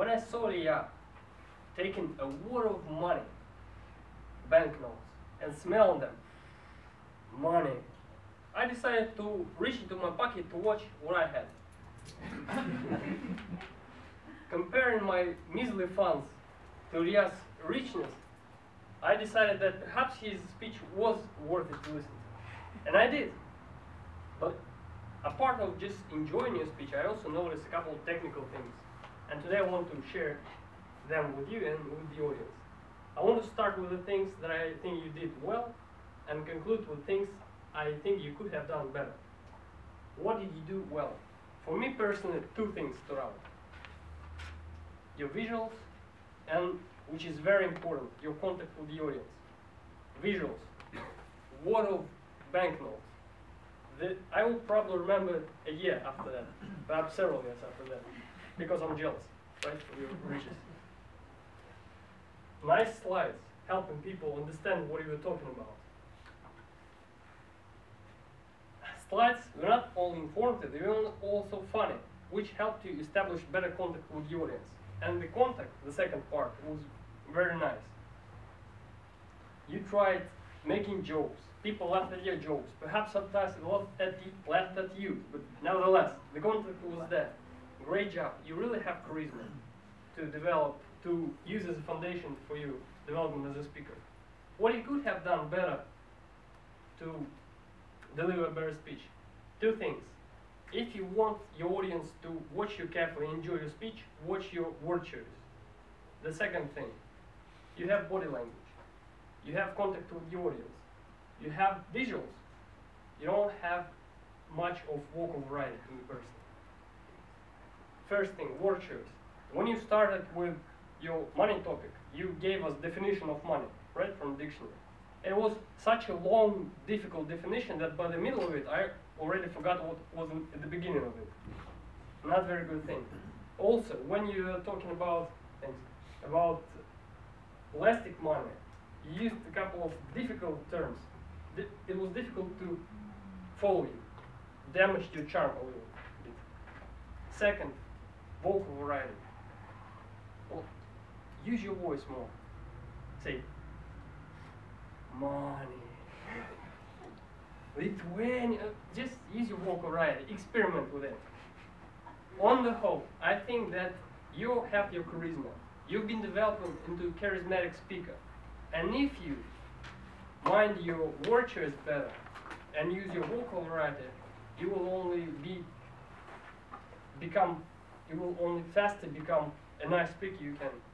when I saw Ilya uh, taking a wad of money, banknotes, and smelling them, money, I decided to reach into my pocket to watch what I had. Comparing my measly funds to Ilya's richness, I decided that perhaps his speech was worth it to listen to. And I did. But apart of just enjoying your speech, I also noticed a couple of technical things. And today I want to share them with you and with the audience. I want to start with the things that I think you did well and conclude with things I think you could have done better. What did you do well? For me personally, two things stood out. Your visuals and, which is very important, your contact with the audience. Visuals. What of banknotes? The, I will probably remember a year after that, perhaps several years after that, because I'm jealous, right, of your riches. Nice slides, helping people understand what you were talking about. Slides were not only informative, they were also funny, which helped you establish better contact with the audience. And the contact, the second part, was very nice. You tried making jokes. People laughed at your jokes. Perhaps sometimes they laughed at you, laughed at you, but nevertheless, the contact was there. Great job. You really have charisma to develop, to use as a foundation for your development as a speaker. What you could have done better to deliver a better speech? Two things. If you want your audience to watch you carefully, enjoy your speech, watch your word choice. The second thing, you have body language. You have contact with the audience. You have visuals. You don't have much of vocal variety in the person. First thing, choice. When you started with your money topic, you gave us definition of money, right, from dictionary. It was such a long, difficult definition that by the middle of it, I already forgot what was in, at the beginning of it. Not very good thing. Also, when you are talking about things, about elastic money, you used a couple of difficult terms. It was difficult to follow you, damaged your charm a little bit. Second, vocal variety. Well, use your voice more. Say, money. Lithuania, just use your vocal variety, experiment with it. On the whole, I think that you have your charisma. You've been developing into a charismatic speaker. And if you mind your word choice better and use your vocal variety, you will only be become you will only faster become a nice speaker you can.